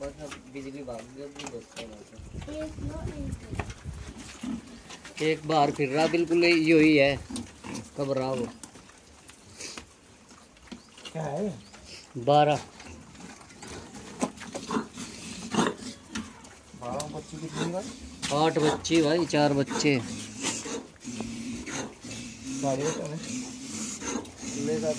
बस अब बिजली भाग गई एक बार फिर रहा बिल्कुल यो ही। है घबरा वो? क्या है? बारह। बारह बच्ची कितनी भाई? आठ बच्चे भाई चार बच्चे। लेगा